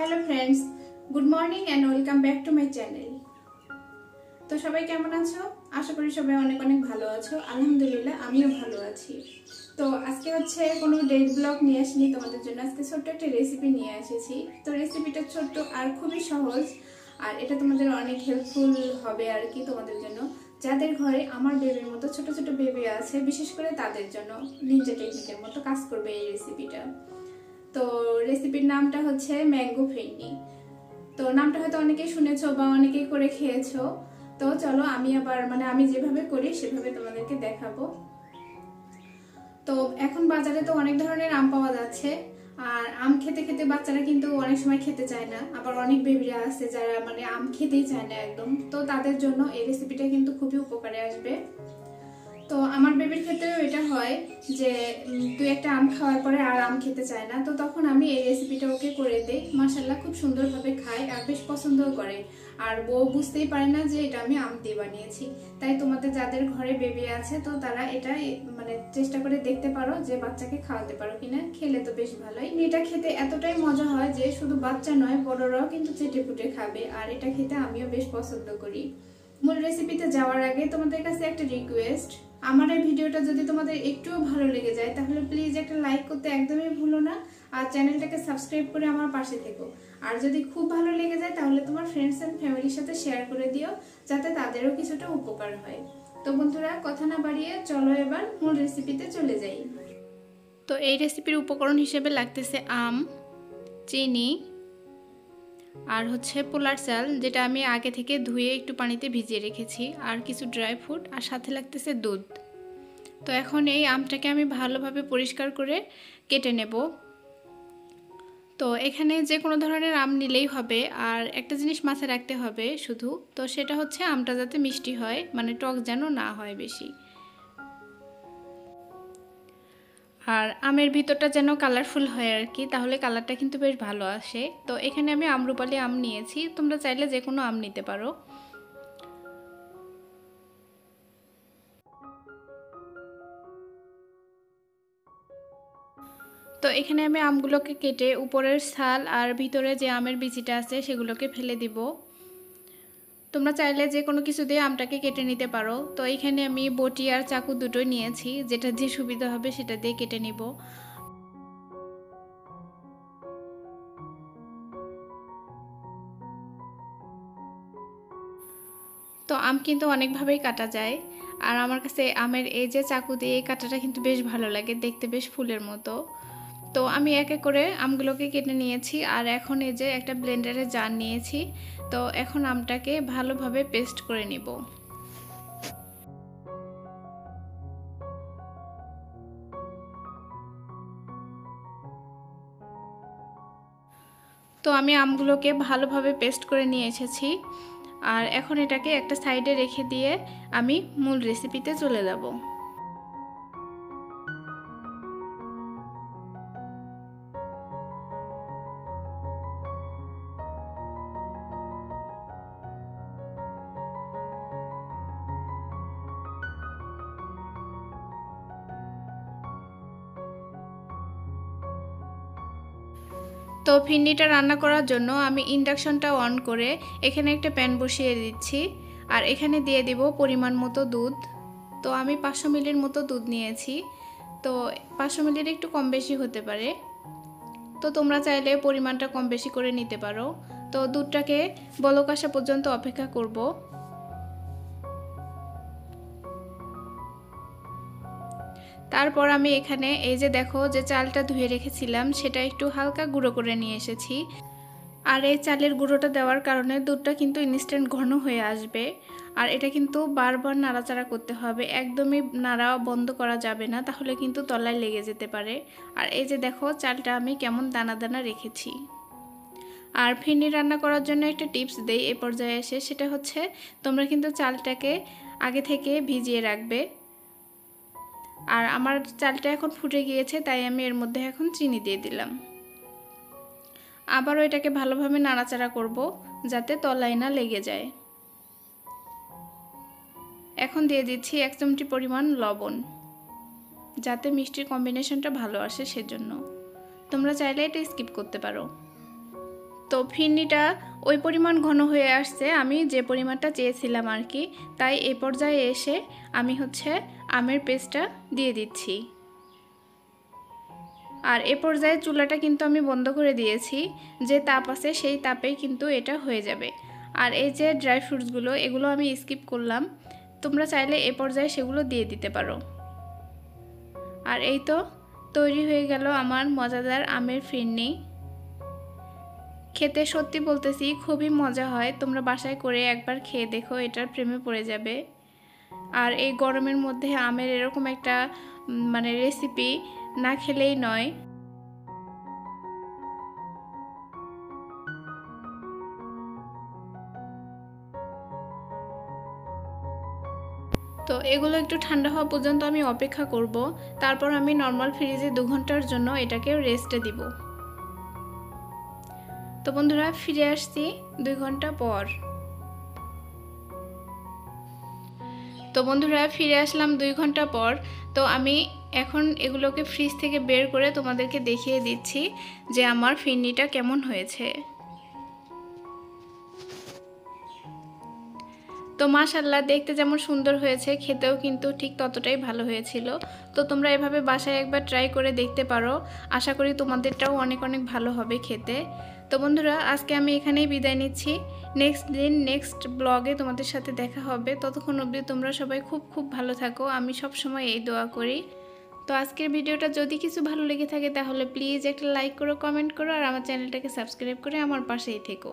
Hello friends good morning and welcome back to my channel তো সবাই কেমন আছো? আশা করি সবাই অনেক অনেক ভালো আছো। আলহামদুলিল্লাহ, আমিও ভালো আছি। তো আজকে হচ্ছে কোনো ডেট ব্লগ নিয়ে আসিনি, তোমাদের জন্য আজকে ছোট্ট একটা রেসিপি নিয়ে এসেছি। তো রেসিপিটা ছোট্ট আর খুবই সহজ, আর এটা তোমাদের অনেক হেল্পফুল হবে আর কি তোমাদের জন্য। যাদের ঘরে আমার বেবির মতো ছোট ছোট বেবি আছে, বিশেষ করে তাদের জন্য নিনজা টেকনিকের মতো কাজ করবে এই রেসিপিটা তো রেসিপির নামটা হচ্ছে ম্যাঙ্গো ফেন্নি তো নামটা হয়তো অনেকেই শুনেছো বা অনেকেই করে খেয়েছো। তো চলো আমি আবার মানে আমি যেভাবে করি সেভাবে তোমাদেরকে দেখাবো। তো এখন বাজারে তো অনেক ধরনের আম পাওয়া যাচ্ছে। আর আম খেতে খেতে বাচ্চারা কিন্তু অনেক সময় খেতে চায় না। আবার অনেক বেবিরা আছে যারা মানে আম খেতেই চায় না একদম। তো তাদের জন্য এই রেসিপিটা কিন্তু খুবই উপকারে আসবে। তো আমার বেবির ক্ষেত্রেও এটা হয় যে তুই একটা আম খাওয়ার পরে আর আম খেতে চায় না। তো তখন আমি এই রেসিপিটা ওকে করে দিই। মাসাল্লাহ খুব সুন্দরভাবে খায় আর বেশ পছন্দও করে। আর বউ বুঝতেই পারে না যে এটা আমি আম দিয়ে বানিয়েছি। তাই তোমাদের যাদের ঘরে বেবি আছে, তো তারা এটা মানে চেষ্টা করে দেখতে পারো যে বাচ্চাকে খাওয়াতে পারো কিনা। খেলে তো বেশ ভালোই। এটা খেতে এতটাই মজা হয় যে শুধু বাচ্চা নয়, বড়রাও কিন্তু চেটে পুটে খাবে। আর এটা খেতে আমিও বেশ পছন্দ করি। মূল রেসিপিতে যাওয়ার আগে তোমাদের কাছে একটা রিকোয়েস্ট আমার এই ভিডিওটা যদি তোমাদের একটুও ভালো লেগে যায়, তাহলে প্লিজ একটা লাইক করতে একদমই ভুলো না আর চ্যানেলটাকে সাবস্ক্রাইব করে আমার পাশে থেকো। আর যদি খুব ভালো লেগে যায়, তাহলে তোমার ফ্রেন্ডস অ্যান্ড ফ্যামিলির সাথে শেয়ার করে দিও, যাতে তাদেরও কিছুটা উপকার হয়। তো বন্ধুরা, কথা না বাড়িয়ে চলো এবার মূল রেসিপিতে চলে যাই। তো এই রেসিপির উপকরণ হিসেবে লাগতেছে আম, চিনি আর হচ্ছে পোলার চাল, যেটা আমি আগে থেকে ধুয়ে একটু পানিতে ভিজিয়ে রেখেছি, আর কিছু ড্রাই ফ্রুট, আর সাথে লাগতেছে দুধ। তো এখন এই আমটাকে আমি ভালোভাবে পরিষ্কার করে কেটে নেব। তো এখানে যে কোনো ধরনের আম নিলেই হবে, আর একটা জিনিস মাথায় রাখতে হবে শুধু, তো সেটা হচ্ছে আমটা যাতে মিষ্টি হয় মানে টক যেন না হয় বেশি। আর আমের ভিতরটা যেন কালারফুল হয় আর কি, তাহলে কালারটা কিন্তু বেশ ভালো আসে। তো এখানে আমি আমরুপালি আম নিয়েছি, তোমরা চাইলে যে কোনো আম নিতে পারো। তো এখানে আমি আমগুলোকে কেটে উপরের ছাল আর ভিতরে যে আমের বিচিটা আছে, সেগুলোকে ফেলে দিব। তোমরা চাইলে যে কোনো কিছু দিয়ে আমটাকে কেটে নিতে পারো। তো এখানে আমি বটি আর চাকু দুটোই নিয়েছি, যেটা যে সুবিধা হবে সেটা দিয়ে কেটে নিব। তো আম কিন্তু অনেকভাবেই কাটা যায়। আর আমার কাছে আমের এই যে চাকু দিয়ে কাটাটা কিন্তু বেশ ভালো লাগে, দেখতে বেশ ফুলের মতো। তো আমি এক করে আমগুলোকে কেটে নিয়েছি আর এখন এই যে একটা ব্লেন্ডারে জার নিয়েছি। তো এখন আমটাকে ভালোভাবে পেস্ট করে নিব। তো আমি আমগুলোকে ভালোভাবে পেস্ট করে নিয়ে এসেছি। আর এখন এটাকে একটা সাইডে রেখে দিয়ে আমি মূল রেসিপিতে চলে যাব। তো ফিন্নিটা রান্না করার জন্য আমি ইন্ডাকশনটা অন করে এখানে একটা প্যান বসিয়ে দিচ্ছি। আর এখানে দিয়ে দিব পরিমাণ মতো দুধ। তো আমি পাঁচশো মিলির মতো দুধ নিয়েছি। তো পাঁচশো মিলির একটু কম বেশি হতে পারে। তো তোমরা চাইলে পরিমাণটা কম বেশি করে নিতে পারো। তো দুধটাকে বলক আসা পর্যন্ত অপেক্ষা করব। তারপর আমি এখানে এই যে দেখো যে চালটা ধুয়ে রেখেছিলাম, সেটা একটু হালকা গুঁড়ো করে নিয়ে এসেছি। আর এই চালের গুঁড়োটা দেওয়ার কারণে দুধটা কিন্তু ইনস্ট্যান্ট ঘন হয়ে আসবে। আর এটা কিন্তু বারবার নাড়াচাড়া করতে হবে। একদমই নাড়া বন্ধ করা যাবে না, তাহলে কিন্তু তলায় লেগে যেতে পারে। আর এই যে দেখো চালটা আমি কেমন দানা দানা রেখেছি। আর ফিরনি রান্না করার জন্য একটা টিপস দেই এ পর্যায়ে এসে, সেটা হচ্ছে তোমরা কিন্তু চালটাকে আগে থেকে ভিজিয়ে রাখবে। আর আমার চালটা এখন ফুটে গিয়েছে, তাই আমি এর মধ্যে এখন চিনি দিয়ে দিলাম। আবারও এটাকে ভালোভাবে নাড়াচাড়া করব যাতে তলায় না লেগে যায়। এখন দিয়ে দিচ্ছি এক চামচি পরিমাণ লবণ, যাতে মিষ্টির কম্বিনেশনটা ভালো আসে সেজন্য। তোমরা চাইলে এটা স্কিপ করতে পারো। তো ফিরনিটা ওই পরিমাণ ঘন হয়ে আসছে। আমি যে পরিমাণটা চেয়েছিলাম আর কি তাই এ পর্যায়ে এসে আমি হচ্ছে আমের পেস্টটা দিয়ে দিচ্ছি। আর এ পর্যায়ে চুলাটা কিন্তু আমি বন্ধ করে দিয়েছি। যে তাপ আছে সেই তাপেই কিন্তু এটা হয়ে যাবে। আর এই যে ড্রাই ফ্রুটসগুলো, এগুলো আমি স্কিপ করলাম। তোমরা চাইলে এ পর্যায়ে সেগুলো দিয়ে দিতে পারো। আর এই তো তৈরি হয়ে গেল আমার মজাদার আমের ফিরনি। খেতে সত্যি বলতেছি, খুবই মজা হয়। তোমরা বাসায় করে একবার খেয়ে দেখো, এটার প্রেমে পড়ে যাবে। আর এই গরমের মধ্যে আমের এরকম একটা মানে রেসিপি না খেলেই নয়। তো এগুলো একটু ঠান্ডা হওয়া পর্যন্ত আমি অপেক্ষা করব। তারপর আমি নর্মাল ফ্রিজে দু ঘণ্টার জন্য এটাকে রেস্টে দিব। তো বন্ধুরা ফিরে আসছি দুই ঘণ্টা পর। তো বন্ধুরা ফিরে আসলাম দুই ঘণ্টা পর। তো আমি এখন এগুলোকে ফ্রিজ থেকে বের করে তোমাদেরকে দেখিয়ে দিচ্ছি যে আমার ফিরনিটা কেমন হয়েছে। তো মাশাল্লাহ দেখতে যেমন সুন্দর হয়েছে, খেতেও কিন্তু ঠিক ততটাই ভালো হয়েছিল। তো তোমরা এভাবে বাসায় একবার ট্রাই করে দেখতে পারো। আশা করি তোমাদেরটাও অনেক অনেক ভালো হবে খেতে। তো বন্ধুরা, আজকে আমি এখানেই বিদায় নিচ্ছি। নেক্সট দিন নেক্সট ব্লগে তোমাদের সাথে দেখা হবে। ততক্ষণ অবধি তোমরা সবাই খুব খুব ভালো থাকো। আমি সব সময় এই দোয়া করি। তো আজকের ভিডিওটা যদি কিছু ভালো লেগে থাকে, তাহলে প্লিজ একটা লাইক করো কমেন্ট করো, আর আমার চ্যানেলটাকে সাবস্ক্রাইব করে আমার পাশেই থেকো।